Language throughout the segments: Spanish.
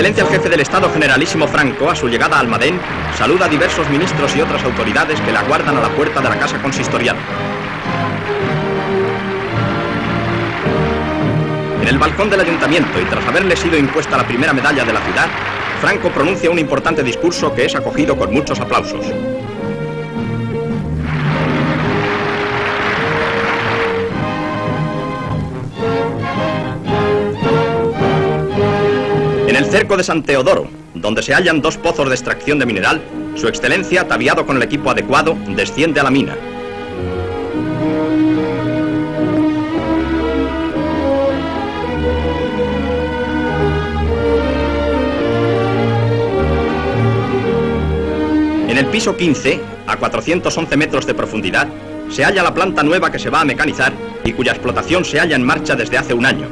excelencia el jefe del Estado Generalísimo Franco, a su llegada a Almadén, saluda a diversos ministros y otras autoridades que le aguardan a la puerta de la casa consistorial. En el balcón del ayuntamiento y tras haberle sido impuesta la primera medalla de la ciudad, Franco pronuncia un importante discurso que es acogido con muchos aplausos. El cerco de San Teodoro, donde se hallan dos pozos de extracción de mineral, su excelencia, ataviado con el equipo adecuado, desciende a la mina. En el piso 15, a 411 metros de profundidad, se halla la planta nueva que se va a mecanizar y cuya explotación se halla en marcha desde hace un año.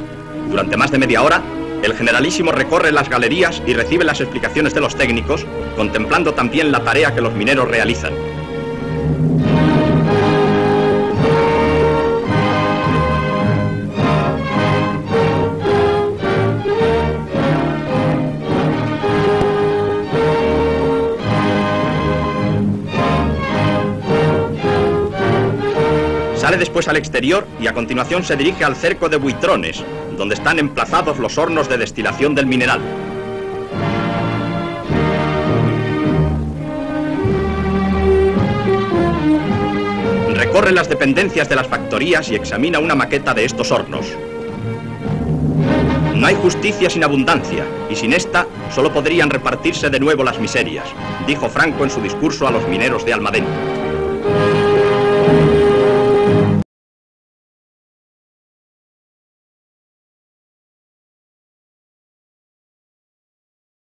Durante más de media hora, el generalísimo recorre las galerías y recibe las explicaciones de los técnicos, contemplando también la tarea que los mineros realizan. Sale después al exterior y a continuación se dirige al cerco de buitrones, donde están emplazados los hornos de destilación del mineral. Recorre las dependencias de las factorías y examina una maqueta de estos hornos. No hay justicia sin abundancia, y sin esta solo podrían repartirse de nuevo las miserias, dijo Franco en su discurso a los mineros de Almadén.